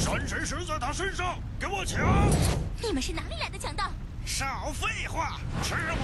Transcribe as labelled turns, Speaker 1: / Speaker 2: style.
Speaker 1: 山神石在他身上，给我抢！
Speaker 2: 你们是哪里来的强盗？
Speaker 1: 少废话，吃吧。